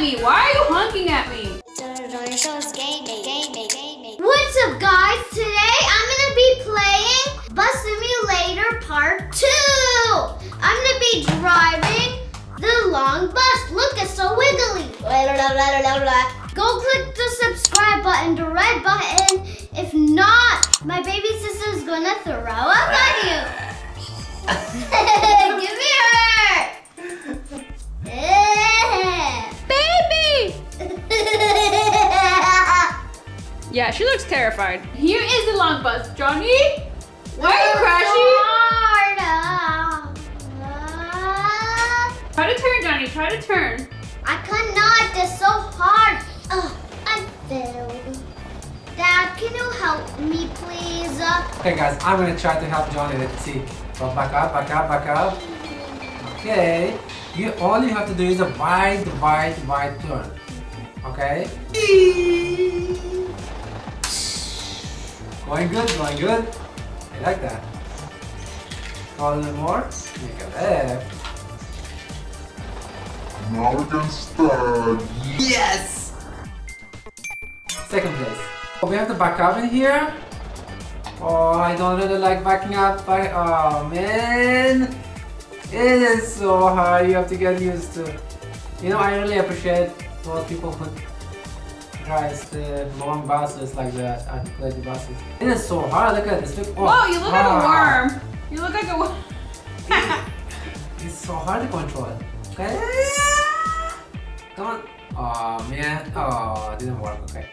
me? Why are you honking at me? What's up guys? Today I'm gonna be playing Bus Simulator Part 2! I'm gonna be driving the long bus. Look, it's so wiggly. Go click the subscribe button, the red button. If not, my baby sister is gonna throw up on you. Give me her! Yeah, she looks terrified. Here is the long bus. Johny? Why are you crashing? Try to turn, Johny. Try to turn. I cannot. It's so hard. Ugh, I failed. Dad, can you help me, please? Okay guys, I'm gonna try to help Johny. Let's see. Go back up, back up, back up. Okay. You all you have to do is a wide, wide, wide turn. Okay? Going good, going good. I like that. Go a little more. Make a left. Now we can start. Yes! Second place. Oh, we have to back up in here. Oh, I don't really like backing up. Back oh man. It is so hard. You have to get used to. You know, I really appreciate those people who drives the long buses like that, articulated buses. It is so hard. Look at this. Look. Oh, Whoa, you look like a ah. worm. You look like a worm. It's so hard to control. Okay. Come on. Oh man. Oh, it didn't work. Okay.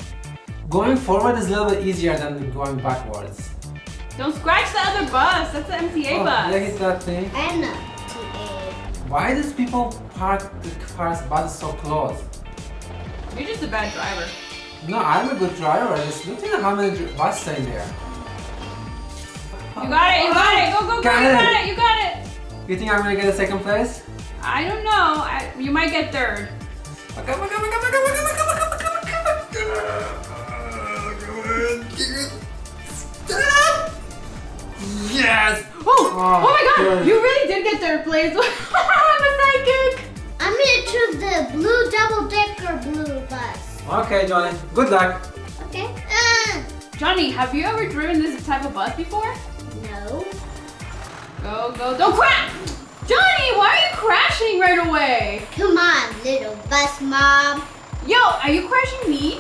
Going forward is a little bit easier than going backwards. Don't scratch the other bus. That's the MTA oh, bus. Did I hit that thing? And Why does people park the cars buses so close? You're just a bad driver. No, I'm a good driver. Just look at how many dr- buses are in there. You got it. You got it. Go, go, go. Got you it. got it. You got it. You think I'm gonna get a second place? I don't know. I, you might get third. Yes! Oh, oh, my god. good. You really did get third place. I'm a psychic. I'm gonna choose the blue double decker blue bus. Okay, Johny. Good luck. Okay? Uh, Johny, have you ever driven this type of bus before? no. Go, go, don't crash! Johny, why are you crashing right away? Come on, little bus mom. Yo, are you crashing me?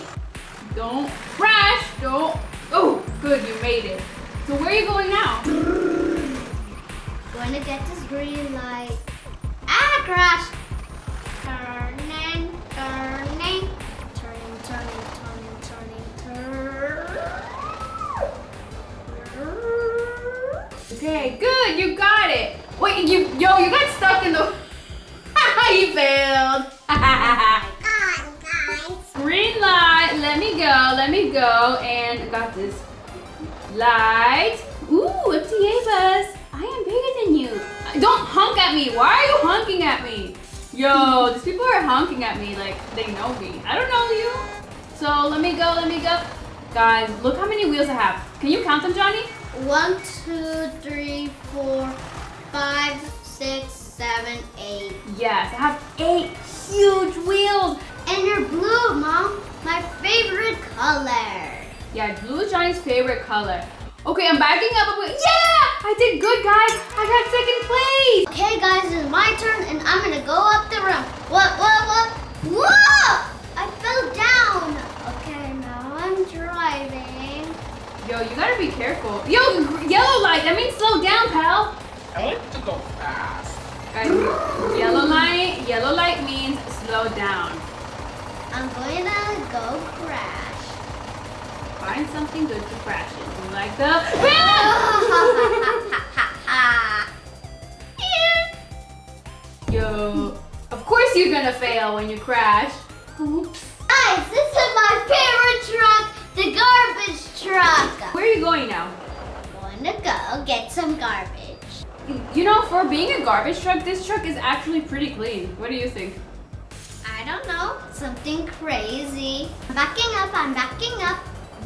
Don't crash, don't. Oh, good, you made it. So where are you going now? Going to get this green light. Ah, crash. Turning, turning, turning, Okay, good, you got it. Wait, you, yo, you got stuck in the. you failed. Green light, let me go, let me go, and I got this light. Ooh, MTA bus. I am bigger than you. Don't honk at me. Why are you honking at me? Yo, these people are honking at me like they know me. I don't know you. So let me go, let me go. Guys, look how many wheels I have. Can you count them, Johny? One, two, three, four, five, six, seven, eight. Yes, I have eight huge wheels. And they're blue, mom. My favorite color. Yeah, blue is Johny's favorite color. Okay, I'm backing up. Yeah, I did good, guys. I got second place. Okay, guys, it's my turn, and I'm gonna go up the ramp. What, what, what? Whoa! Yo, you gotta be careful. Yo, yellow light. That means slow down, pal. I like to go fast. Guys, yellow light. Yellow light means slow down. I'm gonna go crash. Find something good to crash into, like the. Yo, of course you're gonna fail when you crash. Oops. Know, for being a garbage truck, this truck is actually pretty clean. What do you think? I don't know, something crazy. I'm backing up, I'm backing up.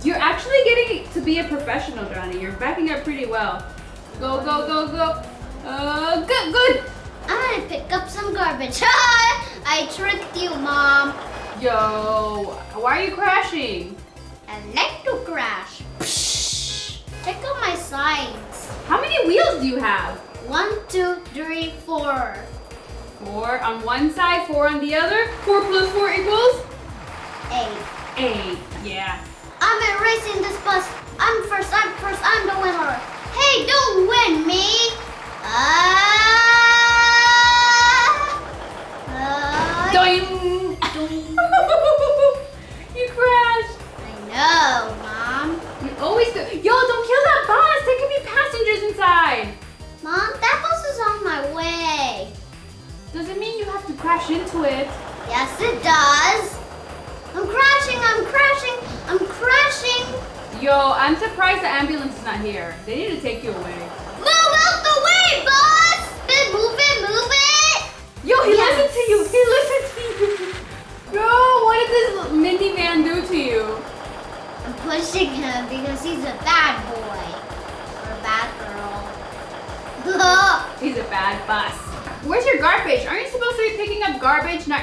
You're actually getting to be a professional, Johny. You're backing up pretty well. Go, go, go, go. Uh, good, good. I'm gonna pick up some garbage. I tricked you, Mom. Yo, why are you crashing? I like to crash. Psh. Check out my signs. How many wheels do you have? One, two, three, four. Four on one side, four on the other. Four plus four equals crash into it. Yes, it does. I'm crashing. I'm crashing. I'm crashing. Yo, I'm surprised the ambulance is not here. They need to take you away. Move out the way, boss. Move it, move it. Yo, he Yes. listened to you. He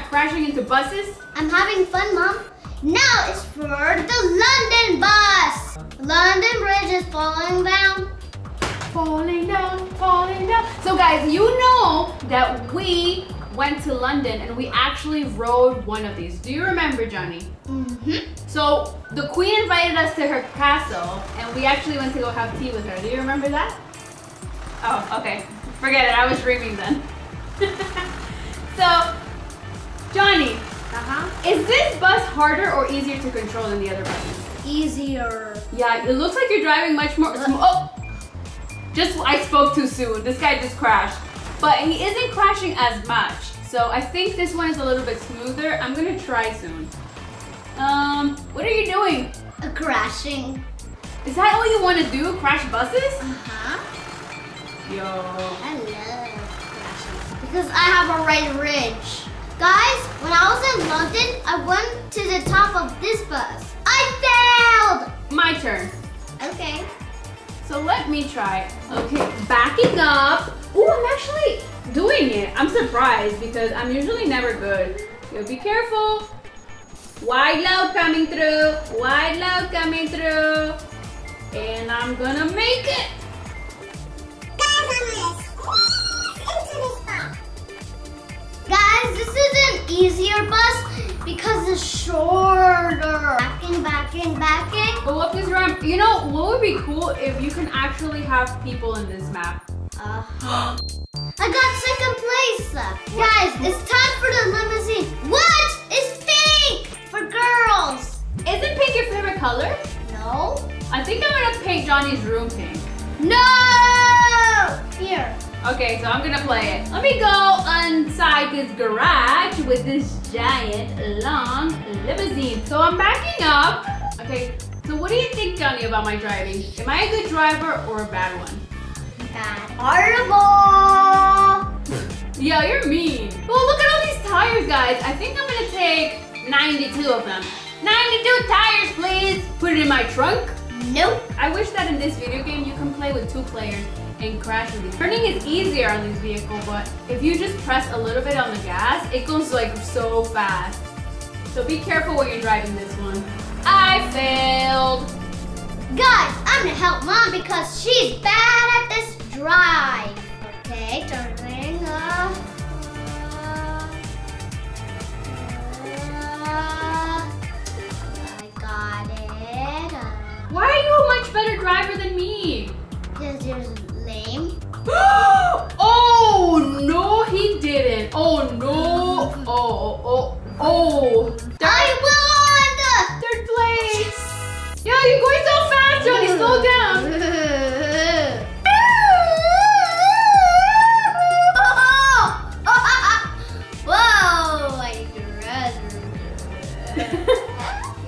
crashing into buses? I'm having fun, Mom. Now it's for the London bus. London Bridge is falling down. Falling down, falling down. So guys, you know that we went to London and we actually rode one of these. Do you remember, Johny? Mm-hmm. So the queen invited us to her castle and we actually went to go have tea with her. Do you remember that? Oh, okay. Forget it. I was dreaming then. Harder or easier to control than the other buses? Easier. Yeah, it looks like you're driving much more. Oh, just I spoke too soon. This guy just crashed, but he isn't crashing as much. So I think this one is a little bit smoother. I'm gonna try soon. Um, what are you doing? A crashing. Is that all you want to do? Crash buses? Uh-huh. Yo. I love crashing. Because I have a red ridge. Guys, when I was in London, I went to the top of this bus. I failed! My turn. Okay. So let me try. Okay, backing up. Oh, I'm actually doing it. I'm surprised because I'm usually never good. Yo, be careful. Wide load coming through. Wide load coming through. And I'm gonna make it. Guys, this is an easier bus because it's shorter. Backing, backing, backing. Go up this ramp. You know, what would be cool if you can actually have people in this map? Uh-huh. I got second place. Guys, it's time for the limousine. What? It's pink for girls. Isn't pink your favorite color? No. I think I'm gonna paint Johny's room pink. No! Okay, so I'm gonna play it. Let me go inside this garage with this giant long limousine. So I'm backing up. Okay, so what do you think, Johny, about my driving? Am I a good driver or a bad one? Bad. Horrible. Yeah, you're mean. Well, look at all these tires, guys. I think I'm gonna take 92 of them. 92 tires, please. Put it in my trunk. Nope. I wish that in this video game you can play with two players and crash with each. Turning is easier on this vehicle, but if you just press a little bit on the gas, it goes like so fast. So be careful when you're driving this one. I failed. Guys, I'm gonna help mom because she's bad at this drive. Okay, turning. Uh, uh, I got it. Uh, Why are you a much better driver than me? Because you're lame. oh no, he didn't. Oh no. Oh, oh, oh, oh. I won! Third place. Yeah, you're going so fast, Johny. Slow down. Whoa!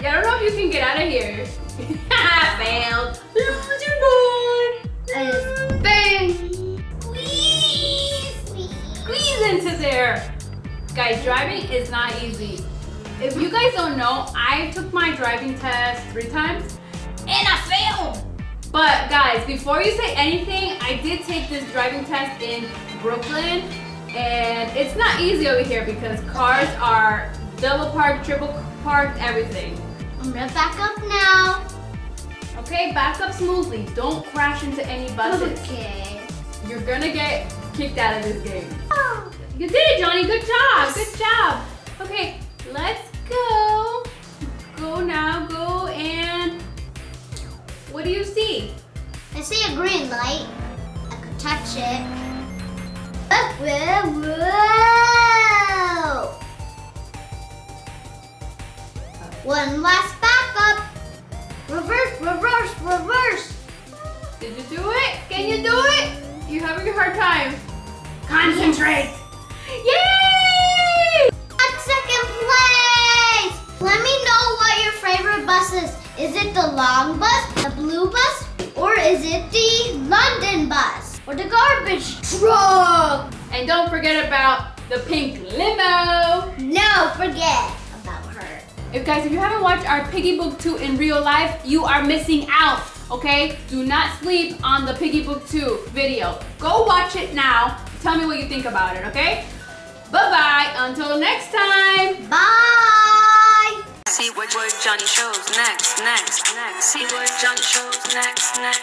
Yeah, I don't know if you can get out of here. Failed. Guys, driving is not easy. If you guys don't know, I took my driving test three times and I failed. But guys, before you say anything, I did take this driving test in Brooklyn and it's not easy over here because cars are double parked, triple parked, everything. I'm gonna back up now. Okay, back up smoothly. Don't crash into any buses. Okay. You're gonna get kicked out of this game. Oh. You did it, Johny. Good job. Good job. Okay, let's go. Go now. Go and what do you see? I see a green light. I could touch it. Whoa, whoa. One last backup. Reverse, reverse, reverse. Did you do it? Can you do it? You're having a hard time. Concentrate. Yay! At second place. Let me know what your favorite bus is. Is it the long bus, the blue bus, or is it the London bus, or the garbage truck? And don't forget about the pink limo. No, forget about her. If guys, if you haven't watched our Piggy Book 2 in real life, you are missing out, okay? Do not sleep on the Piggy Book 2 video. Go watch it now. Tell me what you think about it, okay? Bye-bye. Until next time. Bye. See what, what Johny shows next, next, next. See what Johny shows next, next.